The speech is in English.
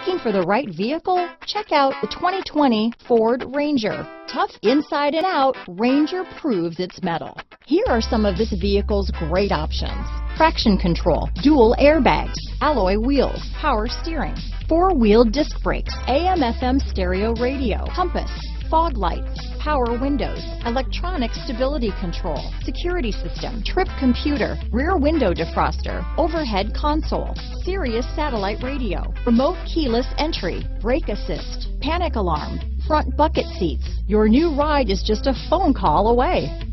Looking for the right vehicle? Check out the 2020 Ford Ranger. Tough inside and out, Ranger proves its metal. Here are some of this vehicle's great options. Traction control, dual airbags, alloy wheels, power steering, four-wheel disc brakes, AM FM stereo radio, compass, fog lights, power windows, electronic stability control, security system, trip computer, rear window defroster, overhead console, Sirius satellite radio, remote keyless entry, brake assist, panic alarm, front bucket seats. Your new ride is just a phone call away.